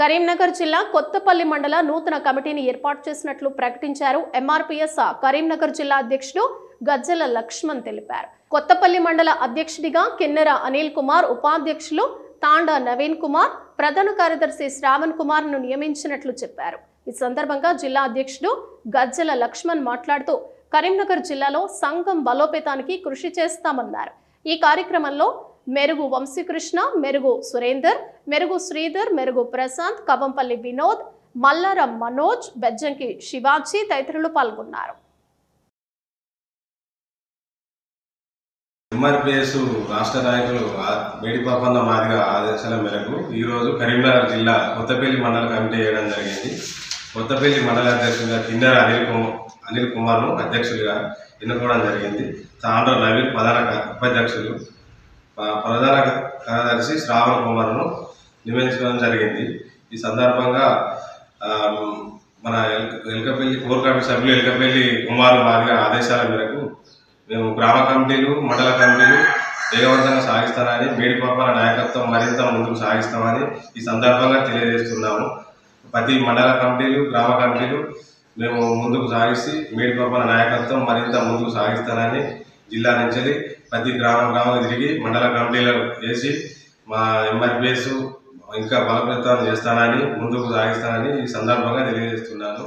కరీంనగర్ జిల్లా కొత్తపల్లి మండల నూతన కమిటీని ఏర్పాటు చేసినట్లు ప్రకటించారు ఎంఆర్పీఎస్ కరీంనగర్ జిల్లా అధ్యక్షుడు గజ్జల లక్ష్మణ్ తెలిపారు. కొత్తపల్లి మండల అధ్యక్షుడిగా కిన్నెర అనిల్ కుమార్ ఉపాధ్యక్షులు తాండా నవీన్ కుమార్ ప్రధాన కార్యదర్శి శ్రావణ్ కుమార్ను నియమించినట్లు చెప్పారు. ఈ సందర్భంగా జిల్లా అధ్యక్షుడు గజ్జల లక్ష్మణ్ మాట్లాడుతూ కరీంనగర్ జిల్లాలో సంఘం బలోపేతానికి కృషి చేస్తామన్నారు. ఈ కార్యక్రమంలో మెరుగు వంశీకృష్ణ మెరుగు సురేందర్ మెరుగు శ్రీధర్ మెరుగు ప్రశాంత్ కవంపల్లి వినోద్ మల్లారం మనోజ్ బెజ్జంకి శివాజీ తదితరులు పాల్గొన్నారు. ఎంఆర్పిఎస్ రాష్ట్ర నాయకులు ఆ- మేడిపాపన్న మాదిగ ఆదేశాల మేరకు ఈరోజు కరీంనగర్ జిల్లా కొత్తపల్లి మండల కమిటీ వేయడం జరిగింది. కొత్తపల్లి మండల అధ్యక్షుడిగా కిన్నెర అనిల్ కుమార్ అనిల్ కుమార్ను అధ్యక్షుడిగా ఎన్నుకోవడం జరిగింది. సాండ్ర నవీన్ ప్రధాన ఉపాధ్యక్షులు ప్రధాన కార్యదర్శి శ్రావణ కుమార్ను నియమించడం జరిగింది. ఈ సందర్భంగా మన ఎల్- ఎల్కపల్లి కోర్ కమిటీ సభ్యులు ఎల్కపల్లి కుమార్ వారి ఆదేశాల మేరకు మేము గ్రామ కమిటీలు మండల కమిటీలు వేగవంతంగా సాగిస్తానని మేడిపాపాల నాయకత్వం మరింత ముందుకు సాగిస్తామని ఈ సందర్భంగా తెలియజేస్తున్నాము. ప్రతి మండల కమిటీలు గ్రామ కమిటీలు మేము ముందుకు సాగిస్తే మేడిపాపాల నాయకత్వం మరింత ముందుకు సాగిస్తానని జిల్లా నుంచి ప్రతి గ్రామ గ్రామం తిరిగి మండల కమిటీలు వేసి మా ఎంఆర్పిఎస్ ఇంకా బలోపేతం చేస్తానని ముందుకు సాగిస్తానని ఈ సందర్భంగా తెలియజేస్తున్నాను.